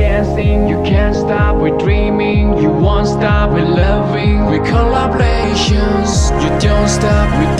dancing, you can't stop We're dreaming, you won't stop We're loving, we collaborations You don't stop, we